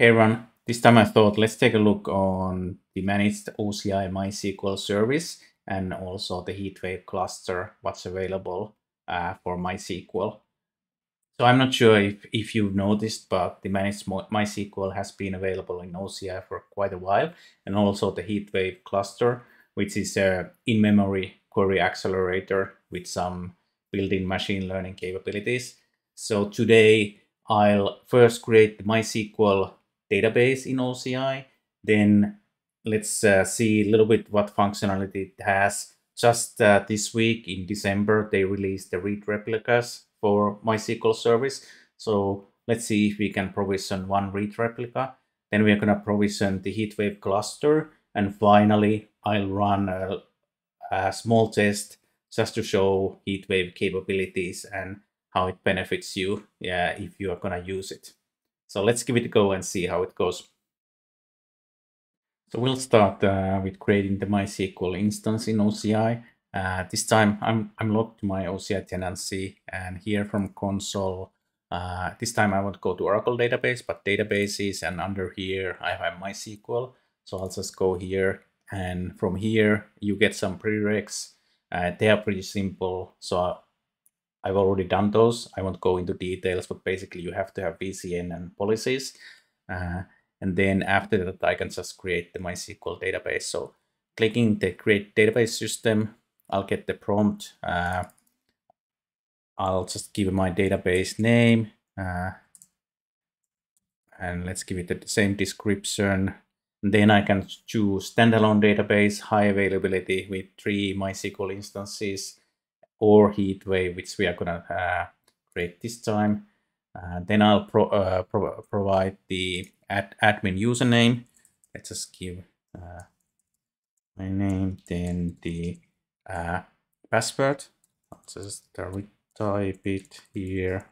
Hey everyone, this time I thought let's take a look on the managed OCI MySQL service and also the Heatwave cluster, what's available uh, for MySQL. So I'm not sure if, if you've noticed, but the managed MySQL has been available in OCI for quite a while, and also the Heatwave cluster, which is a in-memory query accelerator with some built-in machine learning capabilities. So today I'll first create the MySQL database in OCI. Then let's uh, see a little bit what functionality it has. Just uh, this week in December, they released the read replicas for MySQL service. So let's see if we can provision one read replica. Then we're going to provision the Heatwave cluster. And finally, I'll run a, a small test just to show Heatwave capabilities and how it benefits you yeah, if you are going to use it. So let's give it a go and see how it goes. So we'll start uh, with creating the MySQL instance in OCI. Uh, this time I'm, I'm logged to my OCI tenancy and here from console, uh, this time I won't go to Oracle database, but databases and under here I have MySQL. So I'll just go here and from here you get some prereqs. Uh, they are pretty simple. So I've already done those. I won't go into details, but basically you have to have VCN and policies. Uh, and then after that, I can just create the MySQL database. So clicking the create database system, I'll get the prompt. Uh, I'll just give my database name. Uh, and let's give it the same description. Then I can choose standalone database, high availability with three MySQL instances or Heatwave, which we are gonna uh, create this time. Uh, then I'll pro uh, pro provide the ad admin username. Let's just give uh, my name, then the uh, password. I'll just type it here.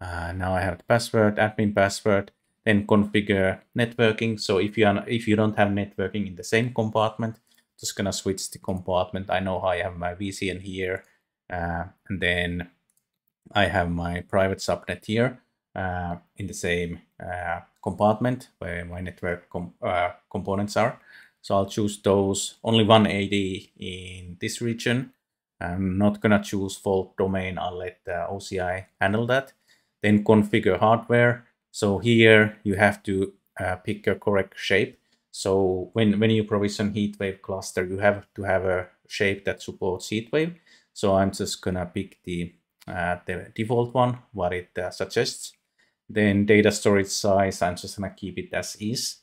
Uh, now I have the password, admin password. Then configure networking. So if you are if you don't have networking in the same compartment, just gonna switch the compartment. I know I have my VCN here, uh, and then I have my private subnet here uh, in the same uh, compartment where my network com uh, components are. So I'll choose those, only one AD in this region. I'm not gonna choose fault domain, I'll let OCI handle that. Then configure hardware. So here you have to uh, pick a correct shape. So when, when you provision Heatwave cluster, you have to have a shape that supports Heatwave. So I'm just gonna pick the, uh, the default one, what it uh, suggests. Then data storage size, I'm just gonna keep it as is.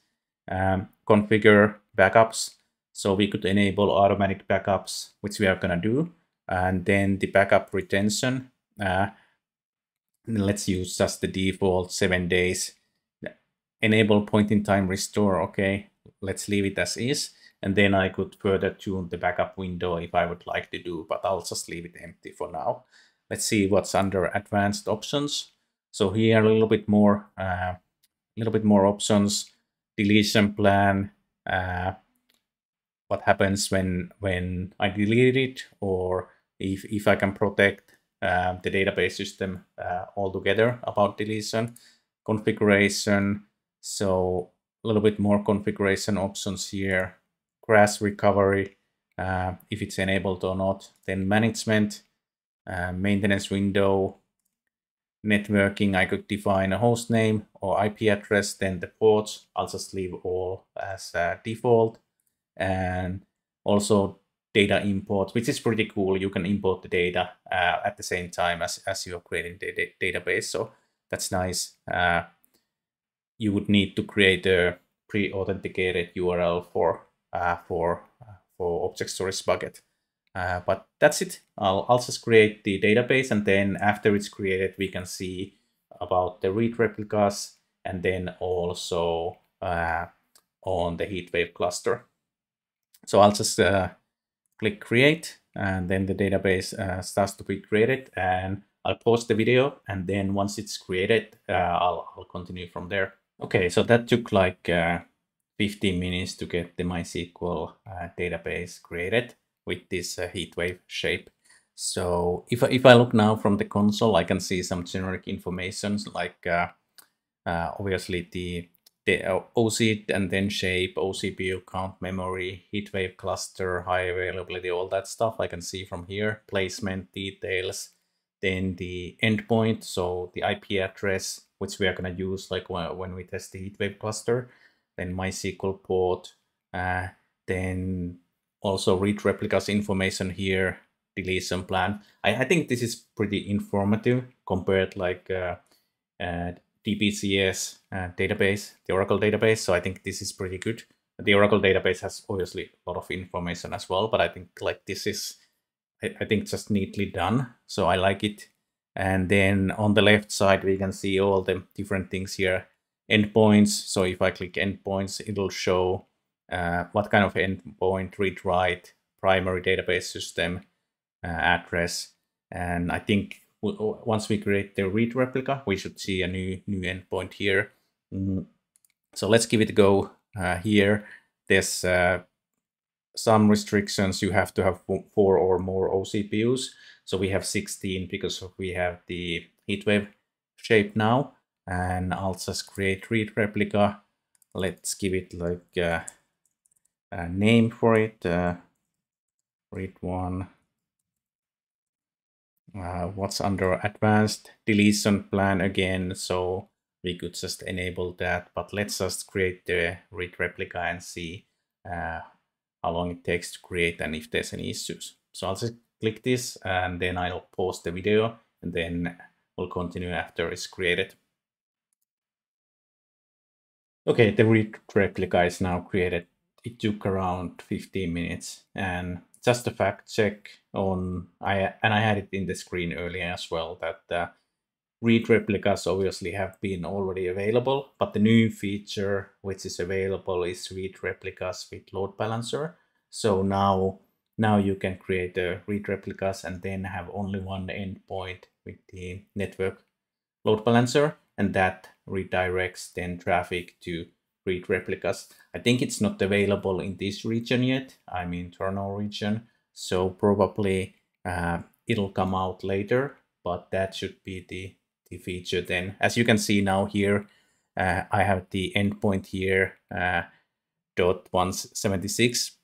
Um, configure backups. So we could enable automatic backups, which we are gonna do. And then the backup retention, uh, let's use just the default seven days. Enable point in time restore, okay, let's leave it as is. And then I could further tune the backup window if I would like to do, but I'll just leave it empty for now. Let's see what's under advanced options. So here a little bit more, a uh, little bit more options, deletion plan, uh, what happens when when I delete it, or if if I can protect uh, the database system uh, altogether about deletion, configuration. So a little bit more configuration options here, crash recovery, uh, if it's enabled or not, then management, uh, maintenance window, networking, I could define a host name or IP address, then the ports, I'll just leave all as uh, default. And also data import, which is pretty cool. You can import the data uh, at the same time as, as you're creating the database. So that's nice. Uh, you would need to create a pre-authenticated URL for uh, for uh, for object storage bucket. Uh, but that's it. I'll, I'll just create the database and then after it's created, we can see about the read replicas and then also uh, on the Heatwave cluster. So I'll just uh, click create and then the database uh, starts to be created and I'll pause the video and then once it's created, I'll, I'll continue from there. Okay, so that took like 15 minutes to get the MySQL uh, database created with this uh, heatwave shape. So if I, if I look now from the console, I can see some generic information like uh, uh, obviously the, the uh, OCID and then shape, OCPU count, memory, heatwave cluster, high availability, all that stuff I can see from here, placement details, then the endpoint, so the IP address, which we are going to use like when we test the heatwave cluster, then MySQL port, uh, then also read replicas information here, deletion plan. I, I think this is pretty informative compared like uh, uh, DBCS uh, database, the Oracle database. So I think this is pretty good. The Oracle database has obviously a lot of information as well, but I think like this is, I, think just neatly done. So I like it. And then on the left side, we can see all the different things here. Endpoints. So if I click endpoints, it'll show uh, what kind of endpoint, read, write, primary database system, uh, address. And I think once we create the read replica, we should see a new new endpoint here. Mm. So let's give it a go uh, here. There's uh, some restrictions. You have to have four or more OCPUs. So we have 16 because we have the heatwave shape now. And I'll just create read replica. Let's give it like a, a name for it. Uh, read one uh, what's under advanced deletion plan again. So we could just enable that, but let's just create the read replica and see uh, how long it takes to create and if there's any issues. So I'll just click this and then I'll pause the video and then we'll continue after it's created. Okay, the replica is now created. It took around 15 minutes and just a fact check on I and I had it in the screen earlier as well that uh, read replicas obviously have been already available, but the new feature which is available is read replicas with load balancer. So now now you can create the read replicas and then have only one endpoint with the network load balancer and that redirects then traffic to read replicas. I think it's not available in this region yet. I'm in Toronto region, so probably uh, it'll come out later, but that should be the, the feature then. As you can see now here, uh, I have the endpoint here, uh, dot 176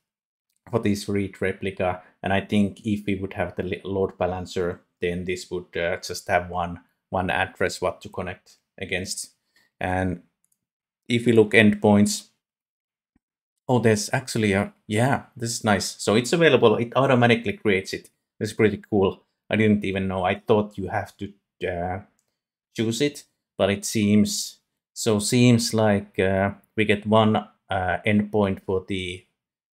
for this read replica. And I think if we would have the load balancer, then this would uh, just have one, one address what to connect against. And if we look endpoints, oh, there's actually a, yeah, this is nice. So it's available. It automatically creates it. Is pretty cool. I didn't even know. I thought you have to uh, choose it, but it seems, so seems like uh, we get one uh, endpoint for the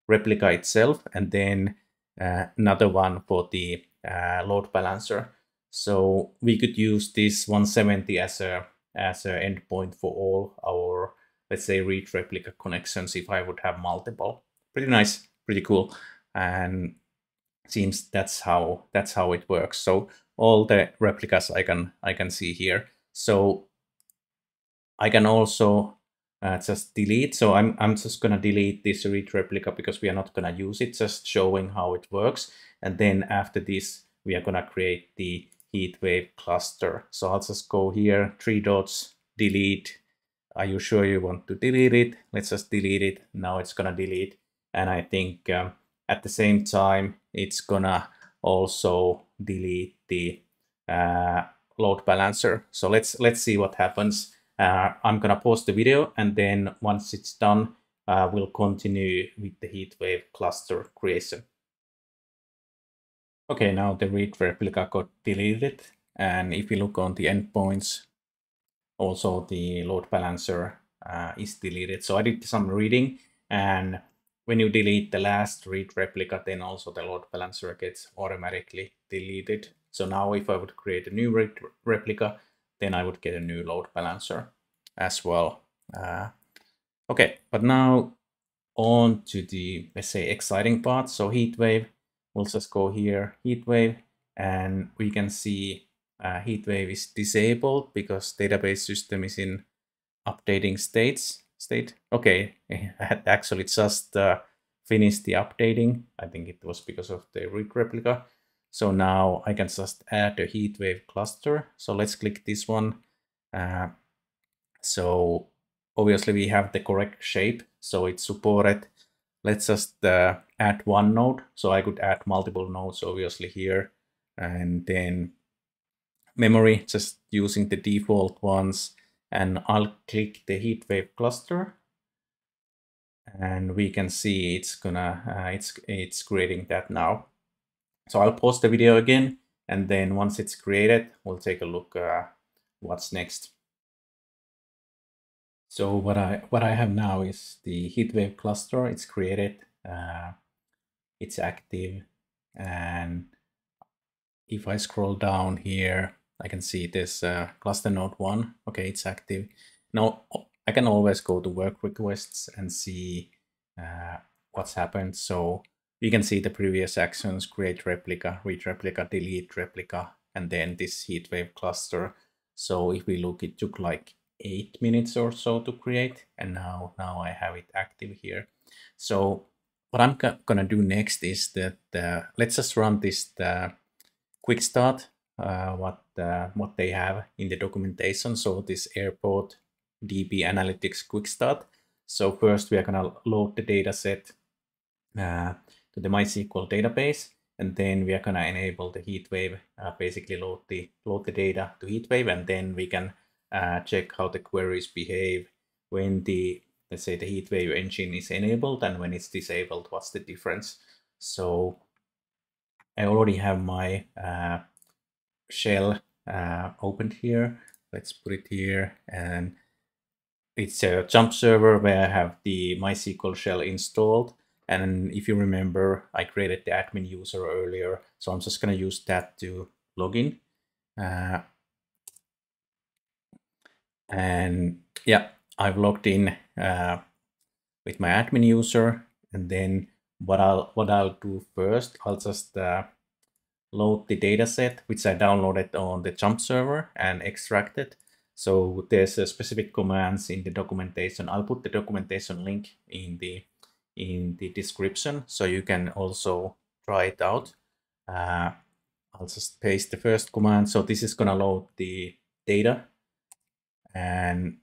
replica itself and then uh, another one for the uh, load balancer. So we could use this 170 as a as an endpoint for all our let's say read replica connections if I would have multiple. Pretty nice, pretty cool. And seems that's how that's how it works. So all the replicas I can I can see here. So I can also uh, just delete. So I'm I'm just gonna delete this read replica because we are not gonna use it. Just showing how it works. And then after this, we are gonna create the heatwave cluster. So I'll just go here, three dots, delete, are you sure you want to delete it? Let's just delete it. Now it's gonna delete. And I think um, at the same time, it's gonna also delete the uh, load balancer. So let's let's see what happens. Uh, I'm gonna pause the video and then once it's done, uh, we'll continue with the heatwave cluster creation. Okay, now the read replica got deleted. And if you look on the endpoints, also the load balancer uh, is deleted. So I did some reading and when you delete the last read replica, then also the load balancer gets automatically deleted. So now if I would create a new read replica, then I would get a new load balancer as well. Uh, okay, but now on to the, let's say, exciting part. So Heatwave, we'll just go here, Heatwave, and we can see uh, heatwave is disabled because database system is in updating states state. Okay, I had actually just uh, finished the updating. I think it was because of the read replica. So now I can just add a heatwave cluster. So let's click this one. Uh, So obviously we have the correct shape, so it's supported. Let's just uh, add one node. So I could add multiple nodes obviously here and then memory just using the default ones and I'll click the heatwave cluster and we can see it's gonna uh, it's it's creating that now so I'll pause the video again and then once it's created we'll take a look uh, what's next. So what I what I have now is the heatwave cluster. It's created uh, it's active and if I scroll down here I can see this uh, cluster node one. Okay it's active. Now I can always go to work requests and see uh, what's happened. So you can see the previous actions, create replica, read replica, delete replica, and then this heatwave cluster. So if we look, it took like eight minutes or so to create. And now, now I have it active here. So what I'm gonna do next is that uh, let's just run this uh, quick start, uh, what, uh, what they have in the documentation. So this airport DB Analytics Quick Start. So first we are going to load the data set uh, to the MySQL database, and then we are going to enable the HeatWave, uh, basically load the, load the data to HeatWave, and then we can uh, check how the queries behave when the, let's say the HeatWave engine is enabled and when it's disabled, what's the difference. So I already have my uh, shell uh, opened here. Let's put it here and it's a jump server where I have the MySQL shell installed. And if you remember, I created the admin user earlier. So I'm just going to use that to log in. Uh, and yeah, I've logged in uh, with my admin user. And then what I'll what I'll do first, I'll just uh, load the dataset, which I downloaded on the jump server and extract it. So there's a specific commands in the documentation. I'll put the documentation link in the in the description so you can also try it out. Uh, I'll just paste the first command. So this is gonna load the data and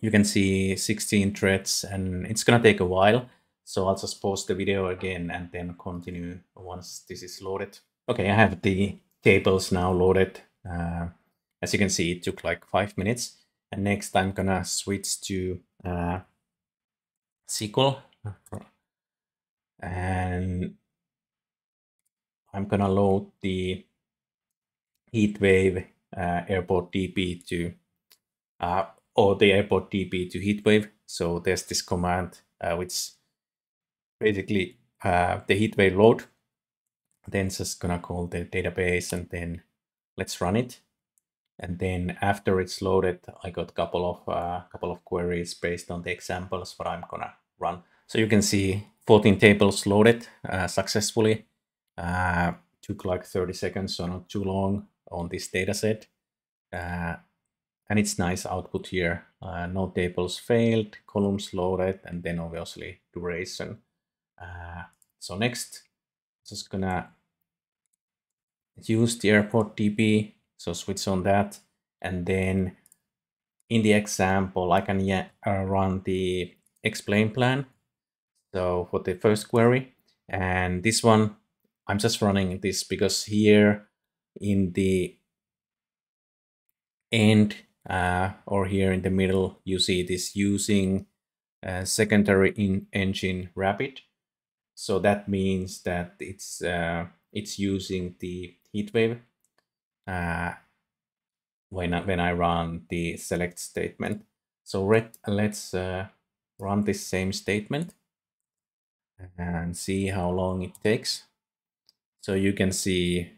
you can see 16 threads and it's gonna take a while. So I'll just pause the video again and then continue once this is loaded. Okay, I have the tables now loaded. Uh, as you can see, it took like five minutes. And next I'm gonna switch to uh, SQL. And I'm gonna load the HeatWave uh, airport DB to, uh, or the airport DB to HeatWave. So there's this command, uh, which basically uh, the HeatWave load. Then just gonna call the database and then let's run it. And then after it's loaded, I got a couple of uh, couple of queries based on the examples what I'm gonna run. So you can see 14 tables loaded uh, successfully. Uh, took like 30 seconds, so not too long on this data set. Uh, and it's nice output here. Uh, no tables failed, columns loaded, and then obviously duration. Uh, so next, just gonna use the airport DB so switch on that. And then in the example, I can uh, run the explain plan. So for the first query, and this one, I'm just running this because here in the end uh, or here in the middle, you see this using uh, secondary in engine rapid. So that means that it's uh, it's using the heatwave uh, when, I, when I run the select statement. So let, let's uh, run this same statement and see how long it takes. So you can see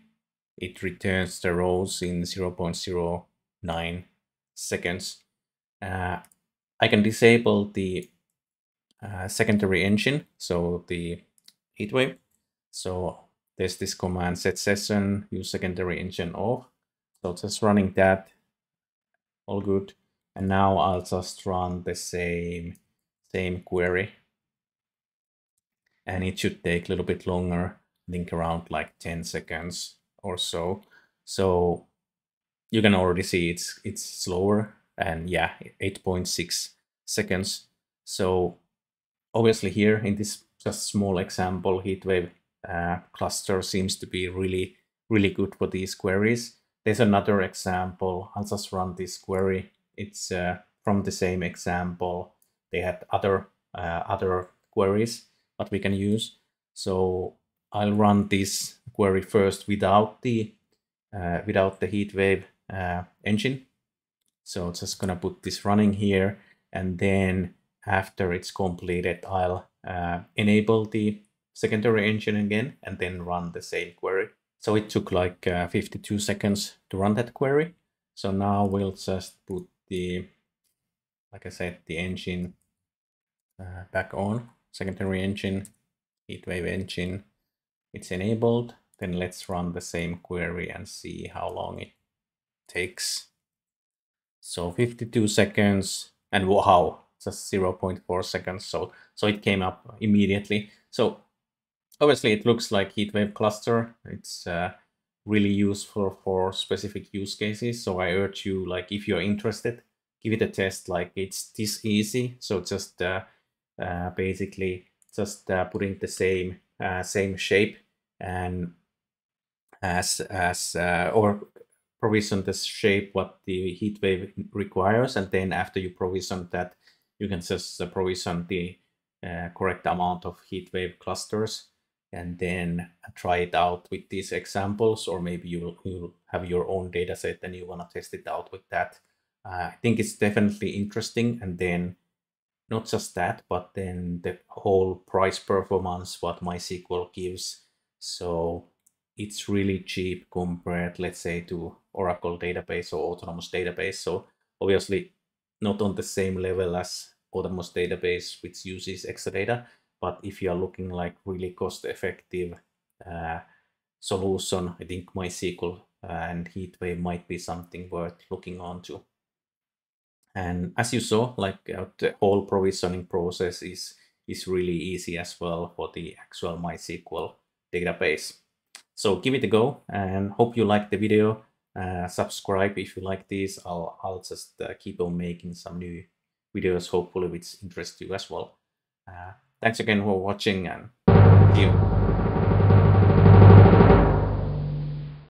it returns the rows in 0.09 seconds. Uh, I can disable the uh, secondary engine, so the heatwave. So there's this command set session, use secondary engine off. So just running that, all good. And now I'll just run the same, same query. And it should take a little bit longer, I think around like 10 seconds or so. So you can already see it's it's slower. and yeah, 8.6 seconds. So obviously here in this just small example, Heatwave uh, cluster seems to be really, really good for these queries. There's another example. I'll just run this query. It's uh, from the same example. They had other uh, other queries that we can use. So I'll run this query first without the uh, without the Heatwave uh, engine. So just gonna put this running here, and then after it's completed, I'll enable the secondary engine again, and then run the same query. So it took like uh, 52 seconds to run that query. So now we'll just put the, like I said, the engine uh, back on, secondary engine, heatwave engine, it's enabled. Then let's run the same query and see how long it takes. So 52 seconds and wow, just 0.4 seconds. So, so it came up immediately. So obviously it looks like Heatwave cluster. It's uh, really useful for specific use cases. So I urge you, like, if you're interested, give it a test. Like it's this easy. So just uh, uh, basically just uh, putting the same uh, same shape and as as uh, or provision the shape what the heatwave requires, and then after you provision that, you can just provision the correct amount of heatwave clusters and then try it out with these examples or maybe you'll, you'll have your own data set and you want to test it out with that. Uh, i think it's definitely interesting and then not just that but then the whole price performance what mysql gives. So it's really cheap compared let's say to oracle database or autonomous database. So obviously not on the same level as autonomous database which uses exadata but if you are looking like really cost effective uh, solution, I think MySQL uh, and Heatwave might be something worth looking onto. And as you saw, like uh, the whole provisioning process is, is really easy as well for the actual MySQL database. So give it a go and hope you like the video. Uh, subscribe if you like this. I'll, I'll just uh, keep on making some new videos, hopefully which interest you as well. Uh, Thanks again for watching and see you.